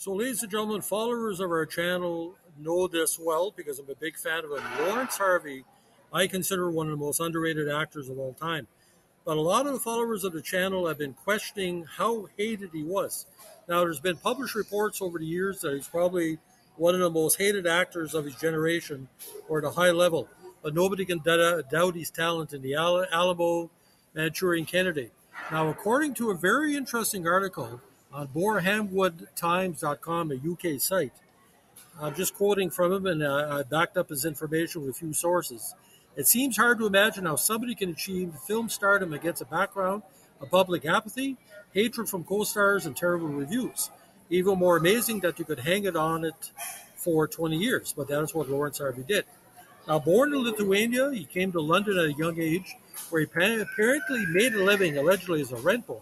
So, ladies and gentlemen, followers of our channel know this well because I'm a big fan of him. Laurence Harvey, I consider one of the most underrated actors of all time. But a lot of the followers of the channel have been questioning how hated he was. Now, there's been published reports over the years that he's probably one of the most hated actors of his generation or at a high level. But nobody can doubt his talent in the Alamo Manchurian Candidate. Now, according to a very interesting article on borehamwoodtimes.com, a UK site, I'm just quoting from him and uh, I backed up his information with a few sources. It seems hard to imagine how somebody can achieve film stardom against a background of public apathy, hatred from co stars, and terrible reviews. Even more amazing that you could hang it on it for 20 years, but that is what Laurence Harvey did. Now, born in Lithuania, he came to London at a young age, where he apparently made a living allegedly as a rent boy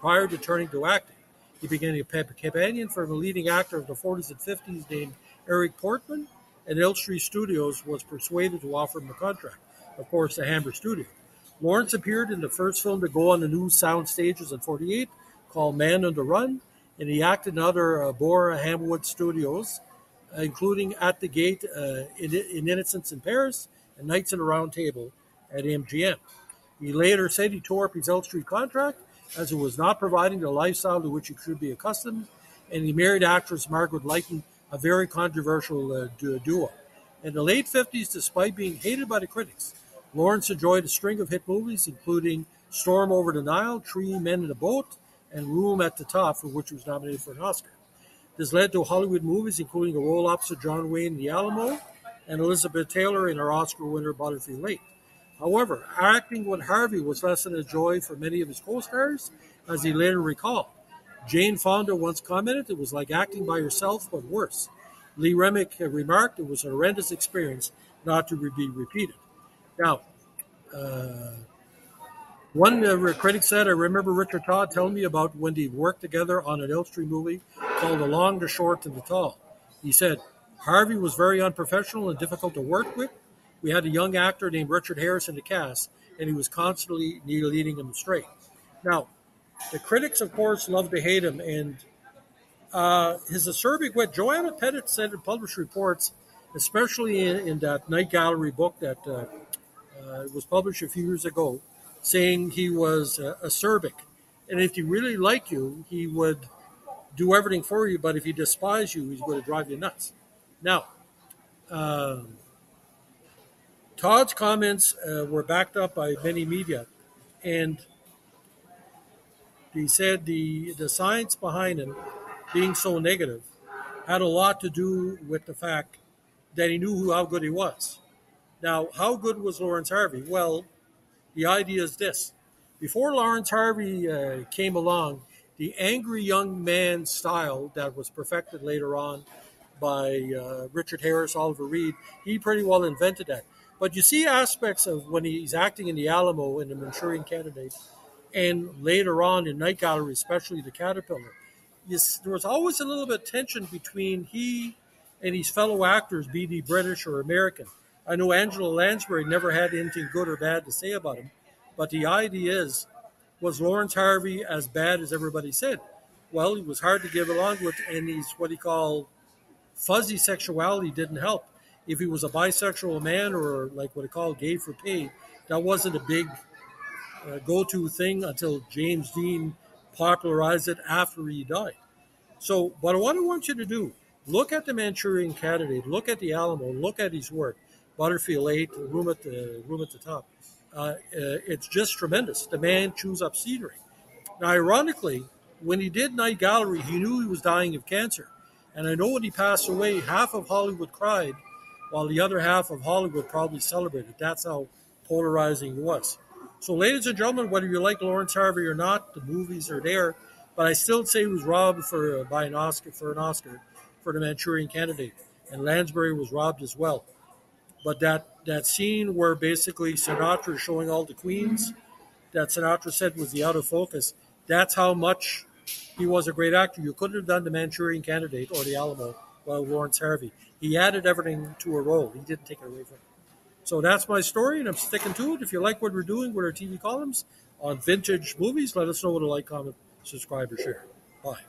prior to turning to acting. He became a companion for a leading actor of the 40s and 50s named Eric Portman, and Elstree Studios was persuaded to offer him a contract. Of course, the Hammer Studio. Laurence appeared in the first film to go on the new sound stages in 48 called Man on the Run, and he acted in other uh, Borehamwood studios, uh, including At the Gate uh, in, in Innocents in Paris and Knights in the Round Table at MGM. He later said he tore up his Elstree contract as it was not providing the lifestyle to which he should be accustomed, and he married actress Margaret Leighton, a very controversial uh, duo. In the late 50s, despite being hated by the critics, Laurence enjoyed a string of hit movies, including Storm Over the Nile, Three Men in a Boat, and Room at the Top, for which he was nominated for an Oscar. This led to Hollywood movies, including a role opposite John Wayne in The Alamo and Elizabeth Taylor in her Oscar winner Butterfield Eight. However, acting with Harvey was less than a joy for many of his co-stars, as he later recalled. Jane Fonda once commented it was like acting by yourself, but worse. Lee Remick remarked it was a horrendous experience not to be repeated. Now, uh, one uh, critic said, I remember Richard Todd telling me about when they worked together on an Elstree movie called The Long, the Short, and the Tall. He said, Harvey was very unprofessional and difficult to work with, we had a young actor named Richard Harris in the cast, and he was constantly leading him astray. Now, the critics, of course, love to hate him, and uh, his acerbic wit. Joanna Pettet said in published reports, especially in, in that Night Gallery book that uh, uh, was published a few years ago, saying he was uh, acerbic, and if he really liked you, he would do everything for you. But if he despised you, he's going to drive you nuts. Now. Um, Todd's comments uh, were backed up by many media, and he said the the science behind him being so negative had a lot to do with the fact that he knew how good he was. Now, how good was Laurence Harvey? Well, the idea is this: before Laurence Harvey uh, came along, the angry young man style that was perfected later on by uh, Richard Harris, Oliver Reed, he pretty well invented that. But you see aspects of when he's acting in the Alamo in the Manchurian Candidate, and later on in Night Gallery, especially the Caterpillar. there was always a little bit of tension between he and his fellow actors, be they British or American. I know Angela Lansbury never had anything good or bad to say about him, but the idea is, was Laurence Harvey as bad as everybody said? Well, he was hard to get along with, and his what he called fuzzy sexuality didn't help if he was a bisexual man or like what I call gay for pay, that wasn't a big uh, go-to thing until James Dean popularized it after he died. So, but what I want you to do, look at the Manchurian Candidate, look at the Alamo, look at his work, Butterfield Eight, Room at the Room at the Top. Uh, uh, it's just tremendous. The man chews up scenery. Now, ironically, when he did Night Gallery, he knew he was dying of cancer. And I know when he passed away, half of Hollywood cried while the other half of Hollywood probably celebrated. That's how polarizing it was. So, ladies and gentlemen, whether you like Laurence Harvey or not, the movies are there. But I still say he was robbed for uh, by an Oscar for an Oscar for the Manchurian Candidate, and Lansbury was robbed as well. But that that scene where basically Sinatra is showing all the queens, that Sinatra said was the out of focus. That's how much he was a great actor. You couldn't have done the Manchurian Candidate or the Alamo while Laurence Harvey. He added everything to a role. He didn't take it away from. So that's my story, and I'm sticking to it. If you like what we're doing with our TV columns on vintage movies, let us know what a like, comment, subscribe, or share. Bye.